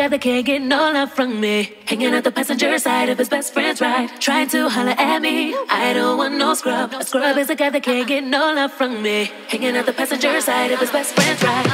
That can't get no love from me. Hanging out the passenger side of his best friend's ride. Trying to holler at me. I don't want no scrub. A scrub is a guy that can't get no love from me. Hanging out the passenger side of his best friend's ride.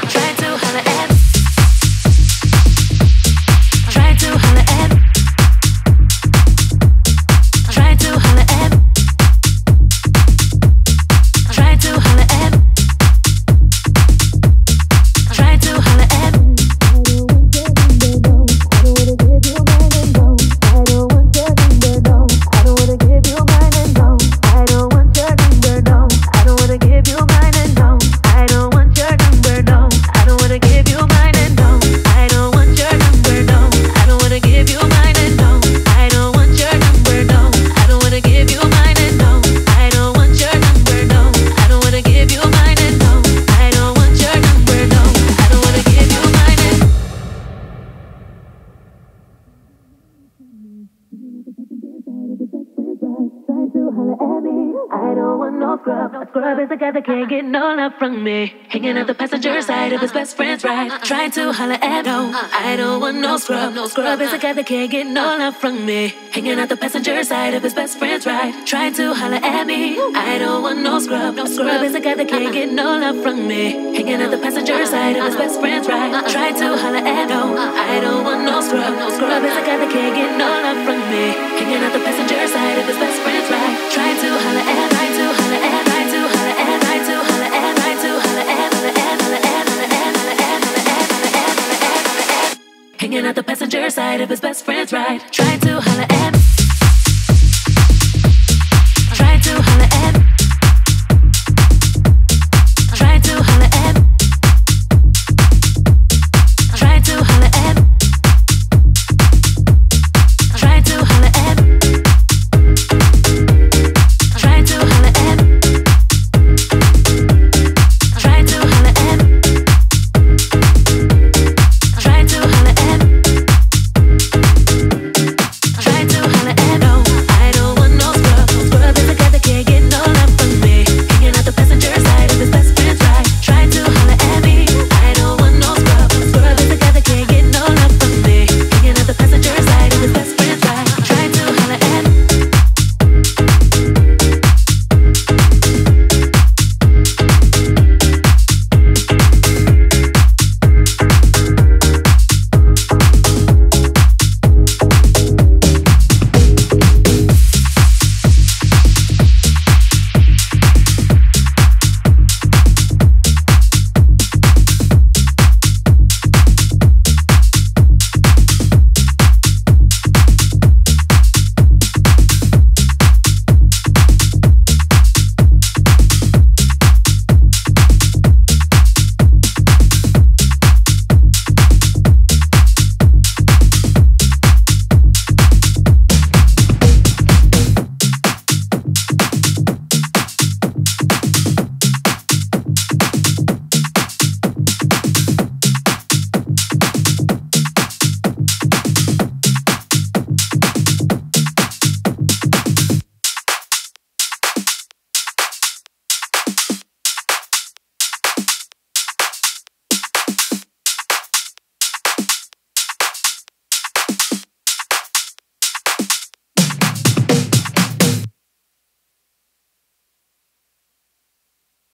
No scrub. A scrub is a guy that can't get no love from me. Hanging out the passenger side of his best friend's ride. Trying to holler at no. I don't want no scrub. No scrub is a guy that can't get no love from me. Hanging out the passenger side of his best friend's ride. Trying to holler at me. I don't want no scrub. No scrub is a guy that can't get no love from me. Hanging out the passenger side of his best friend's ride. Trying to holler at no. I don't want no scrub. No scrub is a can't get no love from me. Hanging out the passenger side of his best Hanging out the passenger side of his best friend's ride. Trying to holler at.